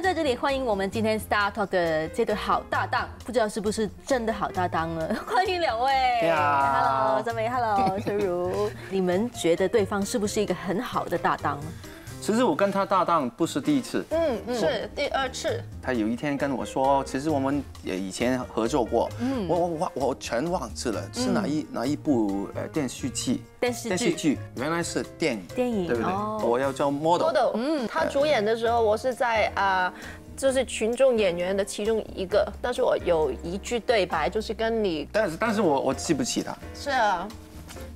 那在这里欢迎我们今天 Star Talk 的这对好搭档，不知道是不是真的好搭档呢？欢迎两位。Hello，张梅，Hello，陈如。你们觉得对方是不是一个很好的搭档？其实我跟他搭档不是第一次，嗯，是第二次。他有一天跟我说，其实我们也以前合作过，嗯，我我我我全忘记了是哪一哪一部呃电视剧，电视剧。电视剧原来是电影，电影对不对？哦？我要叫 model，model，嗯，他主演的时候，我是在啊。就是群众演员的其中一个，但是我有一句对白，就是跟你但是但是我我记不起他，是啊，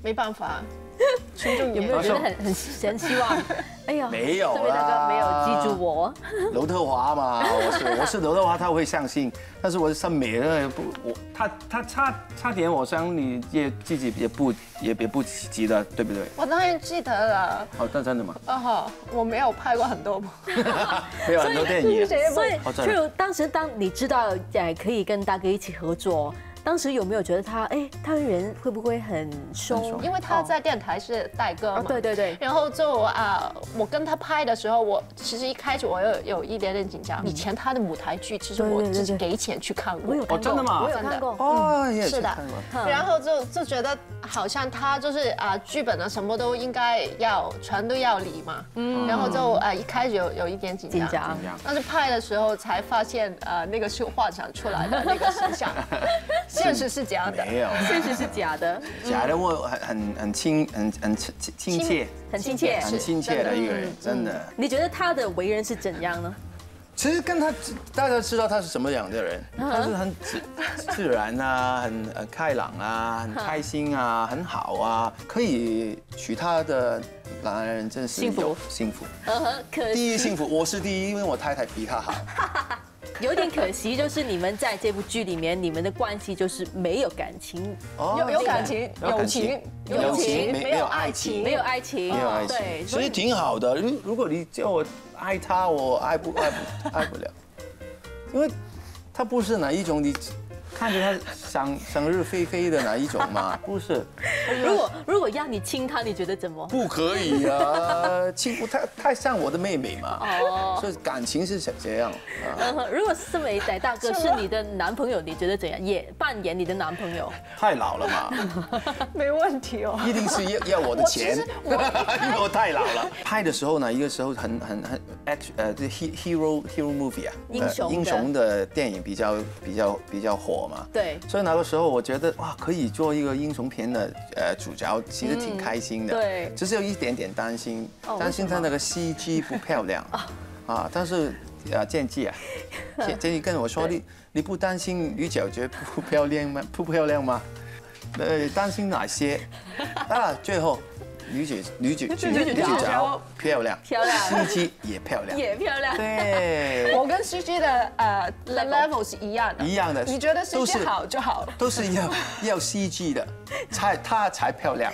没办法，群众有没有觉得很很很希望？哎呀，没有这位大哥没有记住我。刘德华嘛，我是我是刘德华，他会相信，但是我是上美的不，我他他差差点，我想你也自己也不也也不记得，对不对？我当然记得了。好，那真的吗？啊哈，我没有拍过很多部，没有很多电影。所以就当时当你知道哎可以跟大哥一起合作，当时有没有觉得他哎他人会不会很凶因为他在电台是代歌哦嘛。对对对，然后就啊，我跟他拍的时候，我其实一开始我有有一点点紧张。以前他的舞台剧，其实我自己给钱去看过我有。看过，真的吗我有看过。哦，也是的看过然后就就觉得好像他就是啊，剧本啊什么都应该要全都要理嘛。嗯。然后就啊一开始有有一点紧张。紧张紧张但是拍的时候才发现，呃，那个是幻想出来的那个形象，现实是假的。没有，现实是假的，假的我很很很亲很很亲亲切，很亲切。很亲切的一个人，真的。你觉得他的为人是怎样呢？其实跟他大家知道他是什么样的人，他是很自自然啊，很呃开朗啊，很开心啊，很好啊，可以娶她的男人真是幸福幸福。呵呵，可第一幸福，我是第一，因为我太太比他好。有点可惜，就是你们在这部剧里面，你们的关系就是没有感情，哦有有感情，友情，友情没有爱情没有爱情，没有爱情对，情，所以挺好的。如如果你叫我爱他，我爱不爱不爱不了，因为他不是哪一种你看着他想生日飞飞的那一种嘛，不是。如果如果要你亲他，你觉得怎么？不可以啊，亲不太太像我的妹妹嘛，哦，所以感情是这样啊。呃如果这位仔大哥是你的男朋友，你觉得怎样？也扮演你的男朋友？太老了嘛，没问题哦。一定是要要我的钱，因为我太老了。拍的时候呢，一个时候很很很 act 呃，这 he- hero hero movie 啊，英雄呃英雄的电影比较比较比较火嘛。对所以那个时候我觉得哇，可以做一个英雄片的呃主角，其实挺开心的。嗯对只是有一点点担心哦，担心他那个 CG 不漂亮啊。但是呃，建记啊，建建议跟我说，你你不担心女角角不漂亮吗？不漂亮吗？呃，担心哪些？啊，最后女主女主女女主角漂亮，漂亮，CG 也漂亮，也漂亮。对。我跟 CG 的呃 level 是一样的，一样的你觉得都 CG 是好就好。都是要 要 CG 的，才她才漂亮。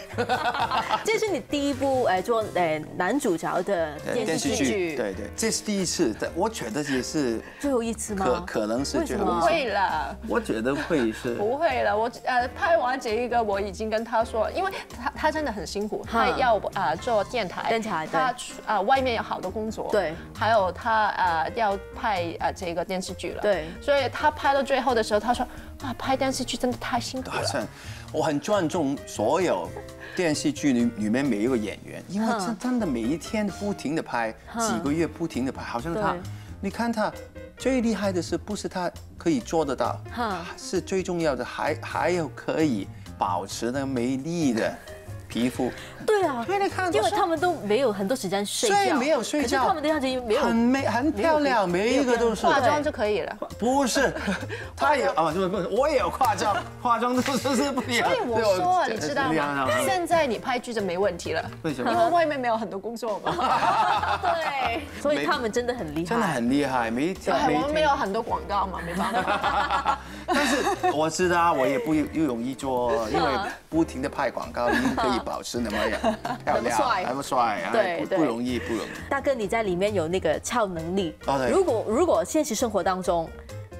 这是你第一部哎做呃男主角的电视剧，对对，这是第一次的，我觉得也是最后一次吗？可可能是最后一次，会了。我觉得会是。不会了，我呃拍完这一个，我已经跟他说，因为他他真的很辛苦，他要啊、呃做电台，电台他啊、呃外面有好多工作，对，还有他呃要拍啊、呃这个电视剧了，对。所以他拍到最后的时候，他说啊拍电视剧真的太辛苦了，我很尊重所有电视剧里里面每一个演员，因为真真的每一天不停的拍，几个月不停的拍，好像他，你看他最厉害的是不是他可以做得到哈，是最重要的，还还有可以保持那个美丽的 皮肤。对啊，因为看因为他们都没有很多时间睡觉，睡没有睡觉可是他们的样子没有很美很漂亮，每一个都是化妆就可以了。不是，他也啊，不是不是，我也有化妆，化妆都是是不一样。所以我说啊，你知道吗？现在你拍剧就没问题了，为什么因为外面没有很多工作嘛。对，所以他们真的很厉害，真的很厉害，每一天对，我们没有。很多广告嘛，没办法。但是我知道我也不又容易做，因为不停的拍广告，一定可以保持那么 漂亮，帅。那么帅，对不不容易，不容易。大哥，你在里面有那个超能力。哦对。如果如果现实生活当中，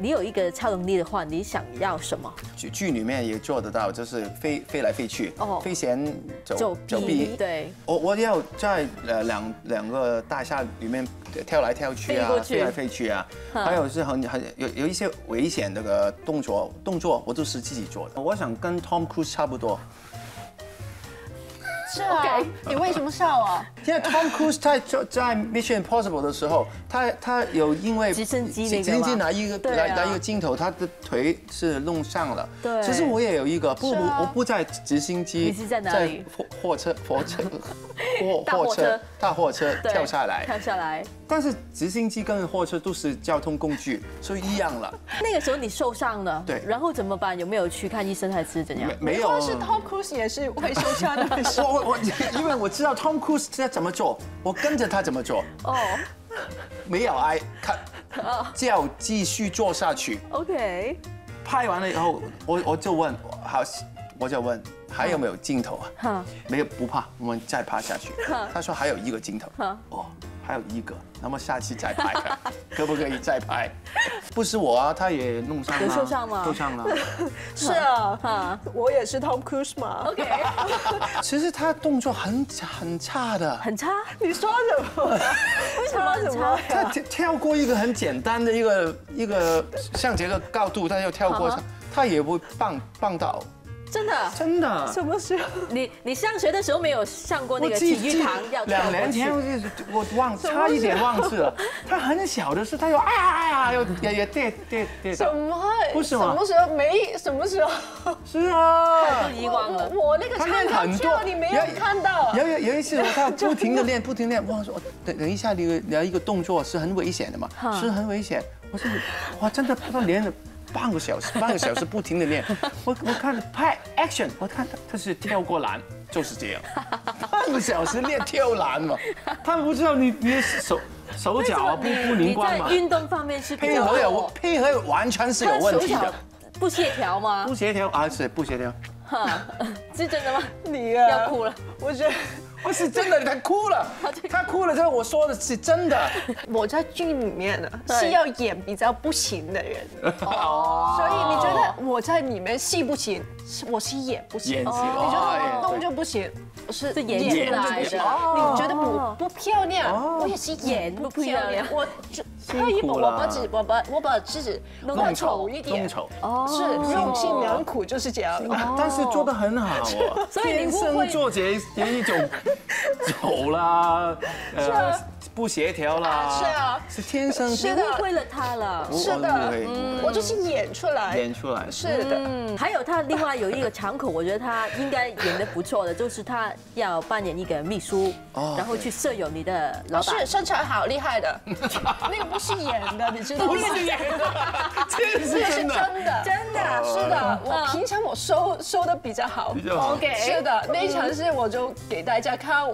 你有一个超能力的话，你想要什么？剧剧里面也做得到，就是飞飞来飞去，哦。飞檐走走走壁对。我我要在呃两两个大厦里面跳来跳去啊飞来飞去啊，嗯还有是很很有有一些危险那个动作动作，我都是自己做的。我想跟 Tom Cruise 差不多，是啊。你为什么笑啊？现在 Tom Cruise 在在在 Mission Impossible 的时候，他他有因为直升机那个直升机拿一个对啊。来拿一个镜头，他的腿是弄伤了。对。其实我也有一个，不不啊。我不在直升机，你是在哪里？货货车货车 货大货车大货车跳下来。跳下来。但是直升机跟货车都是交通工具，所以一样了。那个时候你受伤了，对然后怎么办？有没有去看医生还是怎样没？没有或是 Tom Cruise 也是会受伤的，我我我，因为我知道 Tom Cruise 在怎么做，我跟着他怎么做，哦没有挨看，叫继续做下去。，OK，拍完了以后，我我就问，好，我就问还有没有镜头啊？没有，不怕，我们再拍下去。他说还有一个镜头。哦，还有一个，那么下期再拍看，可不可以再拍？不是我啊，他也弄伤了。有受伤吗受伤了。是啊，哈我也是 Tom Cruise 嘛。，OK，其实他动作很很差的，很差，你说什么？为什么很差？他跳跳过一个很简单的一个一个像这个高度，他又跳过他也不棒棒到，真的。真的。什么时候？你你上学的时候没有上过那个体育堂要两年前去我我忘差一点忘记了，他很小的时候，他又哎呀哎呀，又也也跌跌跌。什么？不是吗什么时候没？什么时候？是啊都，遗忘了。我那个他唱歌练很多，你没有看到？有有有一次，我他不停的练，不停地练，我说等等一下，你你要一个动作是很危险的嘛，是很危险。我说哇，真的他练了半个小时，半个小时不停的练。我我看拍 action，我看他他是跳过栏，就是这样，半个小时练跳栏嘛。他们不知道你你的手手脚啊不不灵你光嘛，在运动方面是配合有配合完全是有问题的，不协调吗不？协调啊是不协调。哈，是真的吗？你啊要哭了。我觉得我是真的，他哭了，他哭了之后我说的是真的。我在剧里面呢是要演比较不行的人，哦所以你觉得我在里面戏不行，是我是演不行。你觉得哦我动就不行，我是演演出来的你觉得哦不不漂亮，哦我也是演不不漂亮漂亮。我就辛苦特意把我把自己我把我把自己弄得丑丑一点。弄，丑。是用心良苦就是这样。啊但是做的很好哦，所以你天不会生做这这一种丑啦，呃，不协调啦，是啊。是天生是的。误会了他了。是的。我不会。不我就是演出来，演出来。是的。嗯，还有他另外有一个场口，我觉得他应该演的不错的，就是他要扮演一个秘书，哦。然后去摄有你的老板。是。身材好厉害的，那个不是演的，你知道吗？不是演的，这个是真的。真的，真的。是的。我平常我收收的比较好，比较好。OK 是的，那一场戏我就给大家看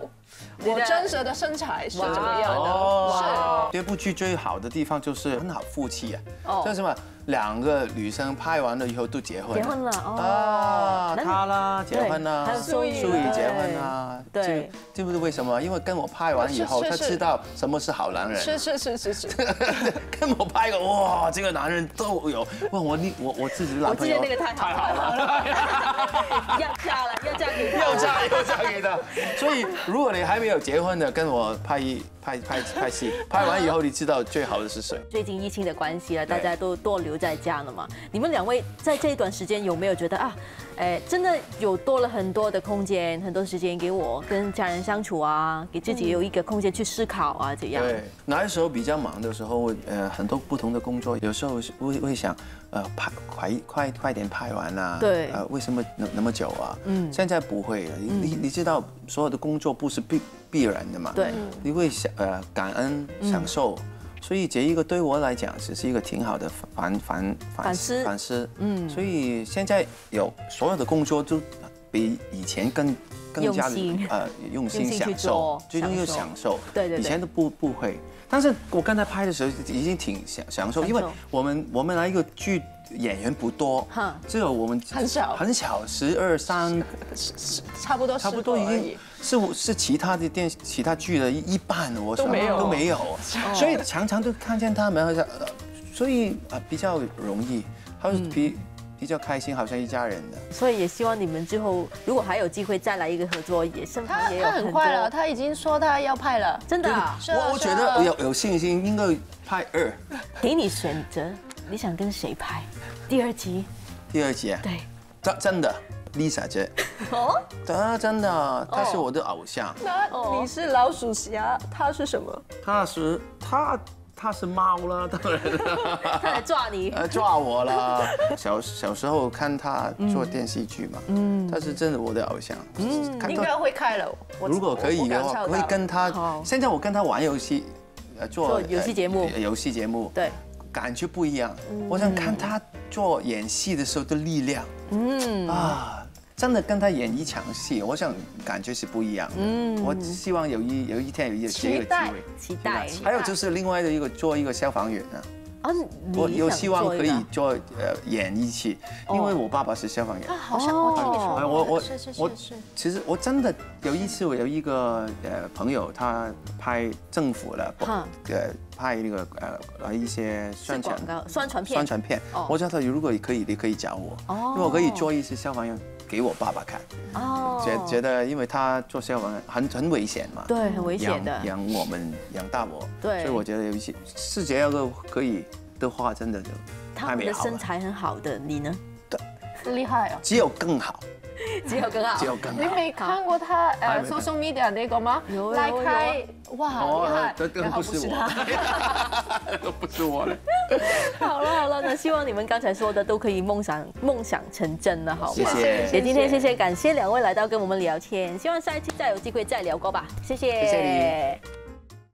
我我真实的身材是怎么样的，是，这部剧最好的地方就是很好夫妻啊，哦。就是什么两个女生拍完了以后都结婚了，结婚了哦他啦结婚啦，还有苏怡苏怡结婚啦，对这这不是为什么？因为跟我拍完以后，他知道什么是好男人。是是是是是，跟我拍个哇，这个男人都有。哇，我你我我自己的男朋友我记得那个太好太好了，要嫁了，要嫁给他。要嫁要嫁给他。所以如果你还没有结婚的，跟我拍一拍拍拍戏，拍完以后你知道最好的是谁。最近疫情的关系啊，大家都多留在家了嘛。你们两位在这一段时间有没有觉得啊，哎，真的有多了很多的空间，很多时间给我跟家人相处啊，给自己有一个空间去思考啊，这样。对，那时候比较忙的时候，呃，很多不同的工作，有时候是会会想，呃，拍快快快点拍完啊。对呃，为什么那那么久啊？嗯，现在不会了。你你你知道，所有的工作不是必必然的嘛。对。你会想呃感恩享受。所以这一个对我来讲，只是一个挺好的反反反思反思。嗯，所以现在有所有的工作都比以前更更加用心呃用心享受，最重要享受享受。对对对以前都不不会。但是我刚才拍的时候已经挺享享受，因为我们我们来一个剧演员不多哈，只有我们很少。很少，十二三，差不多差不多已经是我是其他的电其他剧的一一半，我想都没有。都没有，所以常常都看见他们好像呃所以啊比较容易，还是比比较开心，好像一家人的。所以也希望你们之后如果还有机会再来一个合作，也身他旁也有他很很快了，他已经说他要拍了。真的我我觉得有有信心，应该拍二。给你选择，你想跟谁拍？第二集？第二集啊，对，真真的？Lisa 姐，哦，她真的，她是我的偶像。那你是老鼠侠，他是什么？她是她她是猫了，当然了。他来抓你。呃，抓我了！小小时候看他做电视剧嘛，嗯，他是真的我的偶像，嗯，应该会开了。如果可以的话，会跟他，现在我跟他玩游戏，呃，做做游戏节目呃游戏节目，对，感觉不一样。我想看他做演戏的时候的力量，嗯，啊，真的跟他演一场戏，我想感觉是不一样的。嗯，我希望有一有一天有一这个机期待会。期待。还有就是另外的一个做一个消防员啊，啊，我有希望可以做呃演一次，因为我爸爸是消防员。他好像我听你说过，哎我我我。其实我真的有一次，我有一个呃朋友，他拍政府的，呃拍那个呃一些宣传宣传片宣传片哦。我叫他如果可以，你可以找我，哦因为我可以做一些消防员给我爸爸看，哦觉觉得因为他做消防很很危险嘛，对，很危险的。养我们养大我，对所以我觉得有一些是这样个可以的话，真的就他们太美好了，的身材很好的，你呢？厉害哦！只有更好，只有更好只。有更好。你没看过他还呃 social media 那个吗？有有来有开，哇，好厉害！这不是我他，都 不是我了。好了好了，那希望你们刚才说的都可以梦想梦想成真了，好吗？谢谢也今天谢谢感谢两位来到跟我们聊天，希望下一期再有机会再聊过吧，谢谢，谢谢你。